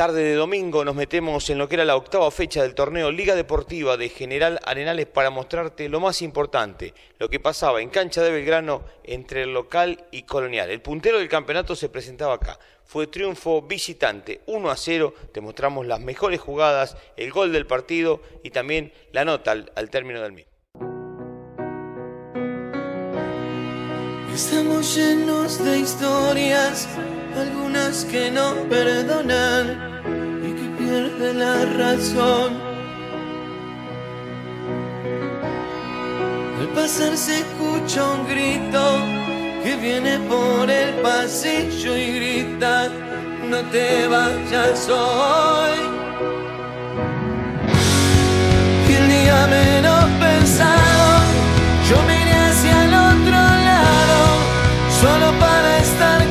Tarde de domingo nos metemos en lo que era la octava fecha del torneo Liga Deportiva de General Arenales para mostrarte lo más importante, lo que pasaba en cancha de Belgrano entre el local y colonial. El puntero del campeonato se presentaba acá. Fue triunfo visitante 1 a 0. Te mostramos las mejores jugadas, el gol del partido y también la nota al, término del mismo. Estamos llenos de historias, que no perdonan y que pierden la razón. Al pasar se escucha un grito que viene por el pasillo y grita, no te vayas hoy. Y el día menos pensado, yo miré hacia el otro lado, solo para estar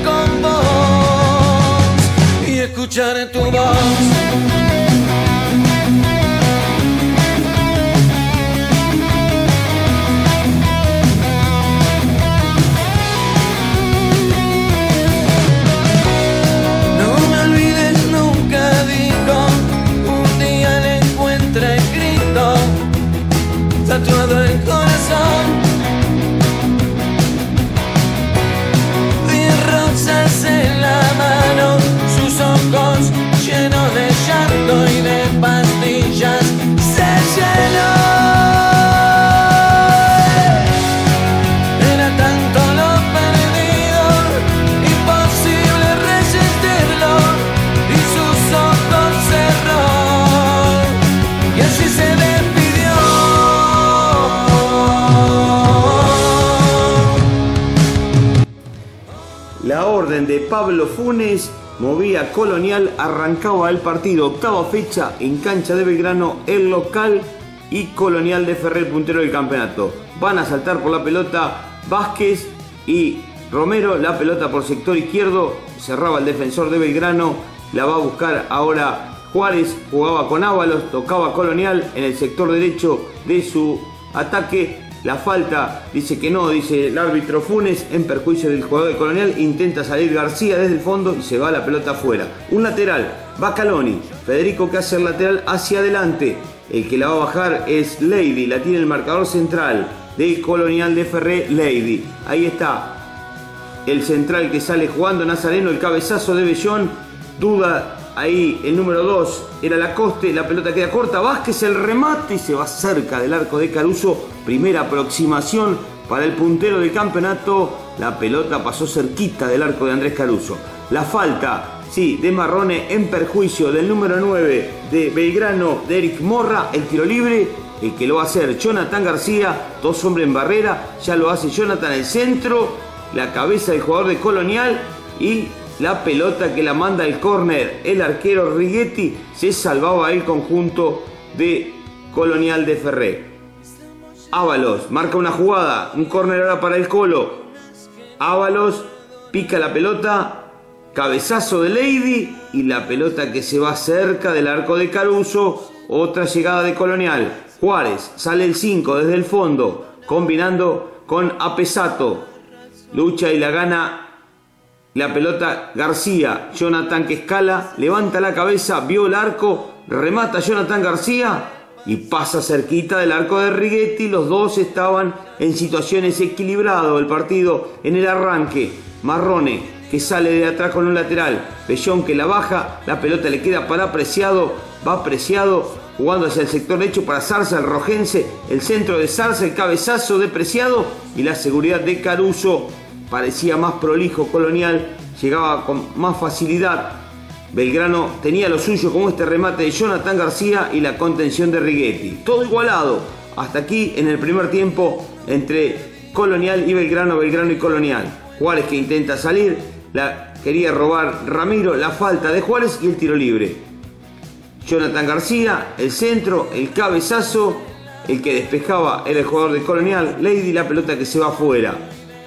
escuchar en tu voz. La orden de Pablo Funes movía Colonial, arrancaba el partido, octava fecha en cancha de Belgrano, el local y Colonial de Ferrer, puntero del campeonato. Van a saltar por la pelota Vázquez y Romero, la pelota por sector izquierdo, cerraba el defensor de Belgrano, la va a buscar ahora Juárez, jugaba con Ábalos, tocaba Colonial en el sector derecho de su ataque, la falta dice que no, dice el árbitro Funes en perjuicio del jugador de Colonial. Intenta salir García desde el fondo y se va la pelota afuera. Un lateral, Bacaloni. Federico que hace el lateral hacia adelante. El que la va a bajar es Lady, la tiene el marcador central del Colonial de Ferré, Lady. Ahí está el central que sale jugando Nazareno, el cabezazo de Bellón. Duda Ahí el número 2 era Lacoste, la pelota queda corta, Vázquez el remate y se va cerca del arco de Caruso. Primera aproximación para el puntero del campeonato. La pelota pasó cerquita del arco de Andrés Caruso. La falta, sí, de Marrone en perjuicio del número 9 de Belgrano, de Eric Morra, el tiro libre. El que lo va a hacer Jonathan García, dos hombres en barrera, ya lo hace Jonathan el centro, la cabeza del jugador de Colonial y la pelota que la manda el córner, el arquero Righetti, se salvaba el conjunto de Colonial de Ferré. Ábalos marca una jugada, un córner ahora para el Colo. Ábalos pica la pelota, cabezazo de Lady y la pelota que se va cerca del arco de Caruso. Otra llegada de Colonial. Juárez sale el 5 desde el fondo, combinando con Apesato. Lucha y la gana la pelota García, Jonathan que escala, levanta la cabeza, vio el arco, remata Jonathan García y pasa cerquita del arco de Righetti. Los dos estaban en situaciones equilibradas el partido en el arranque. Marrone que sale de atrás con un lateral, Bellón que la baja, la pelota le queda para Preciado, va Preciado jugando hacia el sector derecho para Zarza, el rojense, el centro de Zarza, el cabezazo de Preciado y la seguridad de Caruso parecía más prolijo colonial, llegaba con más facilidad. Belgrano tenía lo suyo como este remate de Jonathan García y la contención de Righetti. Todo igualado hasta aquí en el primer tiempo entre Colonial y Belgrano, Belgrano y Colonial. Juárez que intenta salir, la quería robar Ramiro, la falta de Juárez y el tiro libre. Jonathan García, el centro, el cabezazo, el que despejaba era el jugador de Colonial, Lady, la pelota que se va afuera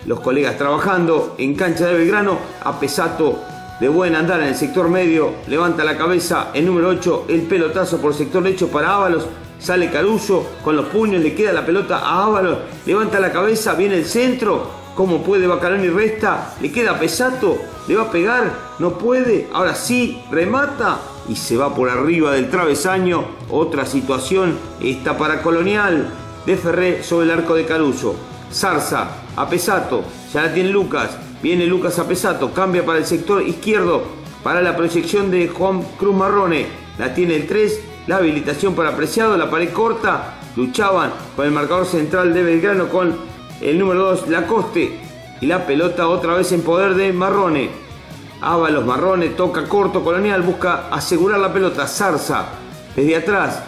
los colegas trabajando en cancha de Belgrano, a Pesato de buen andar en el sector medio, levanta la cabeza el número 8, el pelotazo por sector derecho para Ábalos, sale Caruso con los puños, le queda la pelota a Ábalos, levanta la cabeza, viene el centro, ¿Cómo puede Bacalón y resta? Le queda Pesato, le va a pegar, no puede, ahora sí, remata y se va por arriba del travesaño. Otra situación está para Colonial de Ferré sobre el arco de Caruso. Zarza a Pesato, ya la tiene Lucas, viene Lucas a Pesato, cambia para el sector izquierdo para la proyección de Juan Cruz Marrone. La tiene el 3, la habilitación para Preciado, la pared corta, luchaban con el marcador central de Belgrano con el número 2 Lacoste y la pelota otra vez en poder de Marrone. Ábalos Marrone toca corto Colonial, busca asegurar la pelota. Zarza desde atrás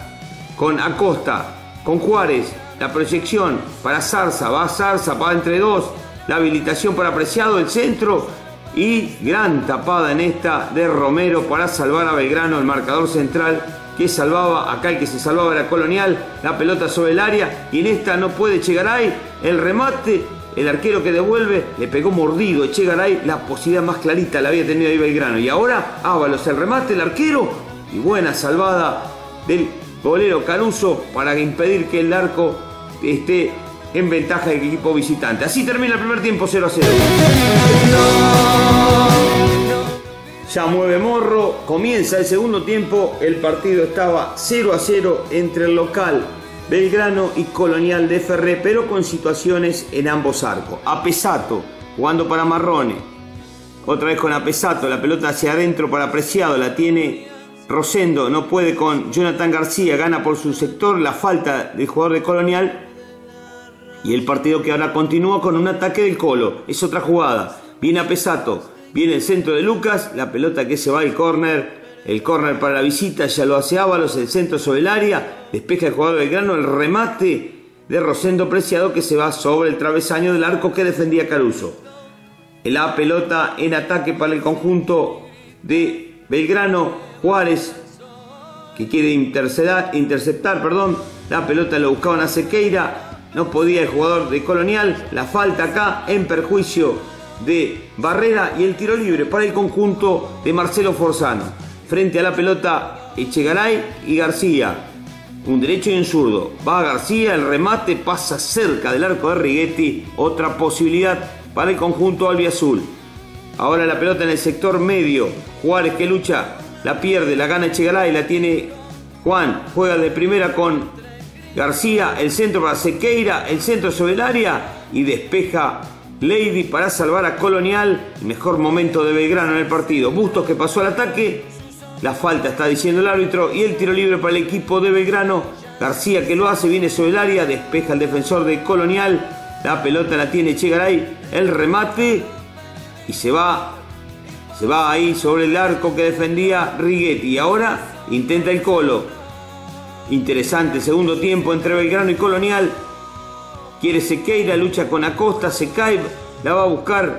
con Acosta, con Juárez. La proyección para Zarza, va Zarza, va entre dos. La habilitación para Apreciado, el centro. Y gran tapada en esta de Romero para salvar a Belgrano, el marcador central que salvaba, acá el que se salvaba era Colonial, la pelota sobre el área y en esta no puede Chegaray, el remate, el arquero que devuelve, le pegó mordido Echegaray, la posibilidad más clarita la había tenido ahí Belgrano. Y ahora Ábalos el remate, el arquero. Y buena salvada del golero Caruso para impedir que el arco esté en ventaja del equipo visitante. Así termina el primer tiempo 0 a 0. Ya mueve Morro, comienza el segundo tiempo, el partido estaba 0 a 0 entre el local Belgrano y Colonial de Ferré, pero con situaciones en ambos arcos. Apesato, jugando para Marrone. Otra vez con Apesato, la pelota hacia adentro para Preciado, la tiene Rosendo, no puede con Jonathan García, gana por su sector la falta del jugador de Colonial. Y el partido que ahora continúa con un ataque del Colo, es otra jugada. Viene Apesato, Viene el centro de Lucas, la pelota que se va al córner. El córner para la visita ya lo hace Ábalos, el centro sobre el área. Despeja el jugador del grano, el remate de Rosendo Preciado que se va sobre el travesaño del arco que defendía Caruso. La pelota en ataque para el conjunto de Belgrano. Juárez que quiere interceptar, interceptar perdón. la pelota lo buscaban a Sequeira. No podía el jugador de Colonial. La falta acá en perjuicio de Barrera y el tiro libre para el conjunto de Marcelo Forzano. Frente a la pelota Echegaray y García. Un derecho y un zurdo. Va García, el remate pasa cerca del arco de Righetti. Otra posibilidad para el conjunto albiazul. Ahora la pelota en el sector medio. Juárez que lucha, la pierde, la gana Echegaray, la tiene Juan. Juega de primera con García, el centro para Sequeira, el centro sobre el área y despeja Lady para salvar a Colonial. El mejor momento de Belgrano en el partido. Bustos que pasó al ataque. La falta está diciendo el árbitro. Y el tiro libre para el equipo de Belgrano. García que lo hace, viene sobre el área. Despeja el defensor de Colonial. La pelota la tiene Chegaray. El remate. Y se va. Se va ahí sobre el arco que defendía Righetti. Ahora intenta el Colo. Interesante segundo tiempo entre Belgrano y Colonial. Quiere Sequeira, lucha con Acosta, se cae, la va a buscar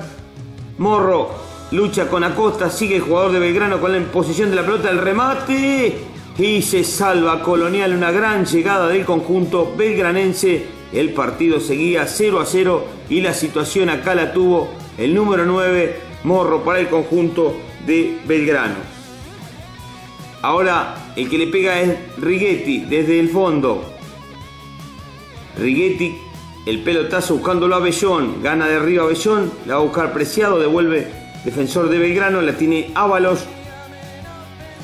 Morro, lucha con Acosta, sigue el jugador de Belgrano con la imposición de la pelota, el remate y se salva Colonial, una gran llegada del conjunto belgranense. El partido seguía 0 a 0 y la situación acá la tuvo el número 9, Morro para el conjunto de Belgrano. Ahora el que le pega es Righetti desde el fondo. Righetti el pelotazo buscándolo a Bellón. Gana de arriba a Bellón. La va a buscar Preciado. Devuelve defensor de Belgrano. La tiene Ábalos.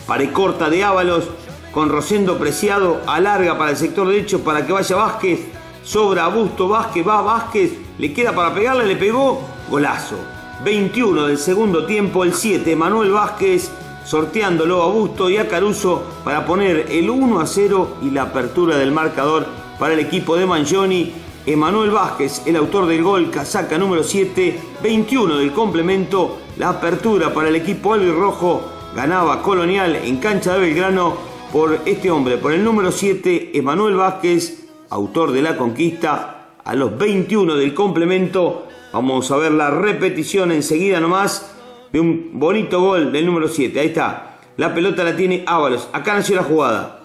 Pared corta de Ábalos. Con Rosendo Preciado. Alarga para el sector derecho para que vaya Vázquez. Sobra Busto. Vázquez va Vázquez. Le queda para pegarle. Le pegó. Golazo. 21 del segundo tiempo. El 7. Manuel Vázquez sorteándolo a Busto y a Caruso para poner el 1 a 0 y la apertura del marcador para el equipo de Mangioni Emanuel Vázquez, el autor del gol, casaca número 7, 21 del complemento, la apertura para el equipo albirrojo, ganaba Colonial en cancha de Belgrano por este hombre, por el número 7, Emanuel Vázquez, autor de la conquista, a los 21 del complemento. Vamos a ver la repetición enseguida nomás de un bonito gol del número 7. Ahí está. La pelota la tiene Ábalos. Acá nació la jugada.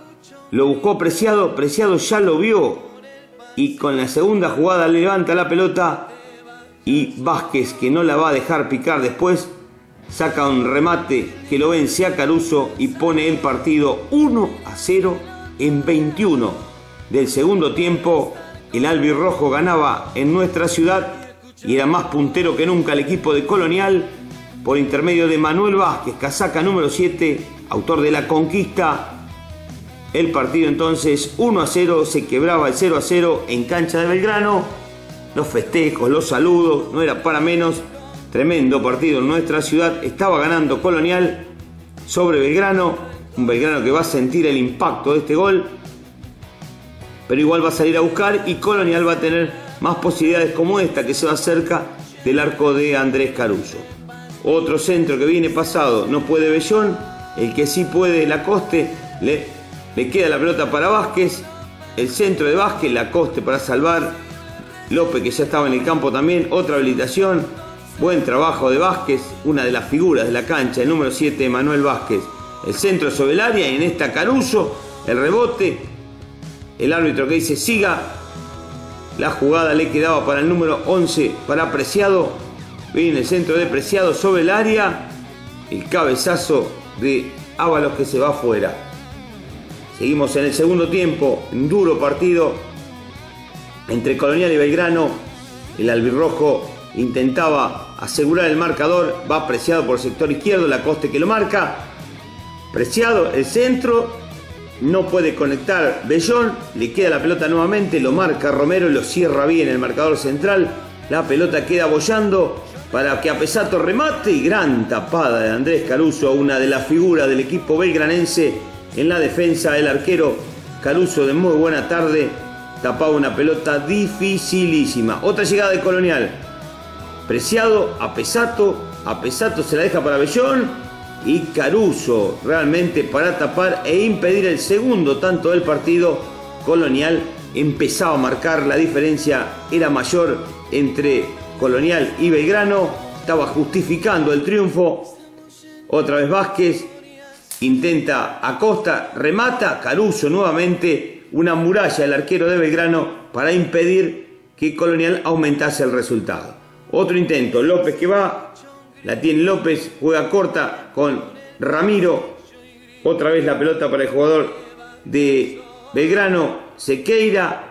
Lo buscó Preciado. Preciado ya lo vio y con la segunda jugada levanta la pelota y Vázquez que no la va a dejar picar después saca un remate que lo vence a Caruso y pone el partido 1 a 0 en 21 del segundo tiempo. El albirrojo ganaba en nuestra ciudad y era más puntero que nunca el equipo de Colonial por intermedio de Manuel Vázquez, casaca número 7, autor de la conquista. El partido entonces 1 a 0, se quebraba el 0 a 0 en cancha de Belgrano. Los festejos, los saludos, no era para menos. Tremendo partido en nuestra ciudad. Estaba ganando Colonial sobre Belgrano. Un Belgrano que va a sentir el impacto de este gol. Pero igual va a salir a buscar y Colonial va a tener más posibilidades como esta que se va cerca del arco de Andrés Caruso. Otro centro que viene pasado, no puede Bellón, el que sí puede Lacoste, le, le queda la pelota para Vázquez, el centro de Vázquez, Lacoste para salvar, López que ya estaba en el campo también, otra habilitación, buen trabajo de Vázquez, una de las figuras de la cancha, el número 7 Manuel Vázquez, el centro sobre el área y en esta Caruso, el rebote, el árbitro que dice siga, la jugada le quedaba para el número 11, para Preciado. Viene el centro de Preciado sobre el área. El cabezazo de Ábalos que se va afuera. Seguimos en el segundo tiempo. Un duro partido entre Colonial y Belgrano. El albirrojo intentaba asegurar el marcador. Va Preciado por el sector izquierdo. La coste que lo marca. Preciado, el centro no puede conectar Bellón, le queda la pelota nuevamente, lo marca Romero y lo cierra bien el marcador central. La pelota queda bollando para que a Pesato remate y gran tapada de Andrés Caruso, una de las figuras del equipo belgranense en la defensa. El arquero Caruso de muy buena tarde tapaba una pelota dificilísima. Otra llegada de Colonial. Preciado a Pesato, a Pesato se la deja para Bellón y Caruso realmente para tapar e impedir el segundo tanto del partido colonial empezaba a marcar la diferencia era mayor entre colonial y belgrano estaba justificando el triunfo. Otra vez Vázquez intenta Acosta remata Caruso nuevamente una muralla el arquero de Belgrano para impedir que Colonial aumentase el resultado. Otro intento López que va la tiene López, juega corta con Ramiro. Otra vez la pelota para el jugador de Belgrano, Sequeira.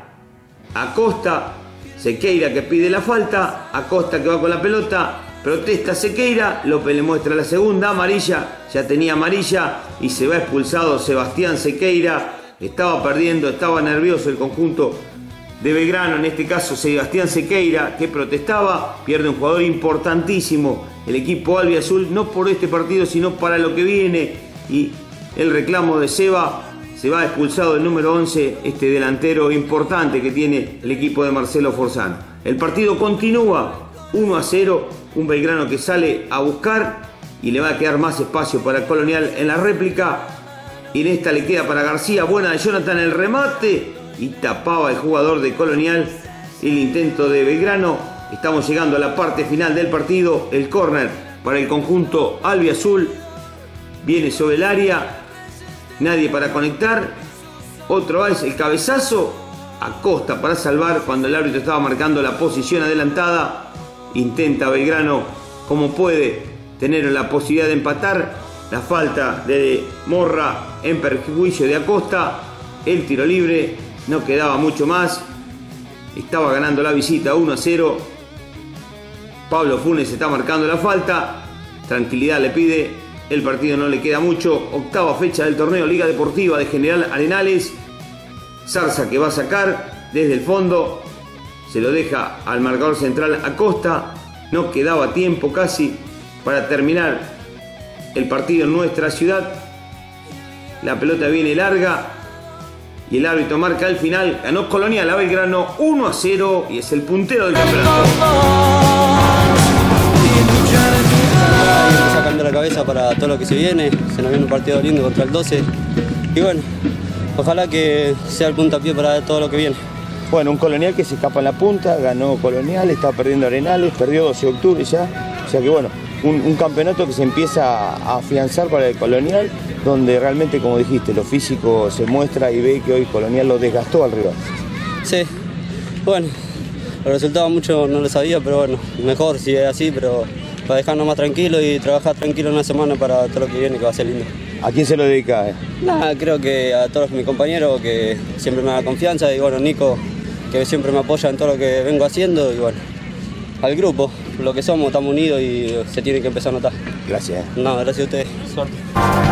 Acosta, Sequeira que pide la falta. Acosta que va con la pelota. Protesta Sequeira. López le muestra la segunda amarilla. Ya tenía amarilla y se va expulsado Sebastián Sequeira. Estaba perdiendo, estaba nervioso el conjunto de Belgrano, en este caso Sebastián Sequeira, que protestaba, pierde un jugador importantísimo, el equipo Azul, no por este partido, sino para lo que viene, y el reclamo de Seba, se va expulsado el número 11, este delantero importante que tiene el equipo de Marcelo Forzano. El partido continúa 1 a 0, un Belgrano que sale a buscar y le va a quedar más espacio para Colonial en la réplica. Y en esta le queda para García, buena de Jonathan el remate y tapaba el jugador de Colonial el intento de Belgrano. Estamos llegando a la parte final del partido. El córner para el conjunto albiazul viene sobre el área. Nadie para conectar. Otro vez el cabezazo. Acosta para salvar cuando el árbitro estaba marcando la posición adelantada. Intenta Belgrano como puede tener la posibilidad de empatar. La falta de Morra en perjuicio de Acosta. El tiro libre no quedaba mucho más. Estaba ganando la visita 1 a 0. Pablo Funes está marcando la falta. Tranquilidad le pide. El partido no le queda mucho. Octava fecha del torneo Liga Deportiva de General Arenales. Zarza que va a sacar desde el fondo. Se lo deja al marcador central Acosta. No quedaba tiempo casi para terminar el partido en nuestra ciudad. La pelota viene larga y el árbitro marca al final. Ganó Colonial a Belgrano 1 a 0 y es el puntero del campeonato. Sacando la cabeza para todo lo que se viene. Se nos viene un partido lindo contra el 12. Y bueno, ojalá que sea el puntapié para todo lo que viene. Bueno, un Colonial que se escapa en la punta, ganó Colonial, estaba perdiendo Arenales, perdió 12 de octubre ya. O sea que bueno, un, campeonato que se empieza a afianzar para el Colonial, donde realmente, como dijiste, lo físico se muestra y ve que hoy Colonial lo desgastó al rival. Sí, bueno, los resultados mucho no lo sabía, pero bueno, mejor si es así, pero para dejarnos más tranquilos y trabajar tranquilo una semana para todo lo que viene, que va a ser lindo. ¿A quién se lo dedica? Eh? Nada, creo que a todos mis compañeros que siempre me da confianza y bueno, Nico, que siempre me apoya en todo lo que vengo haciendo y bueno, al grupo, lo que somos, estamos unidos y se tiene que empezar a notar. Gracias. No, gracias a ustedes. Suerte.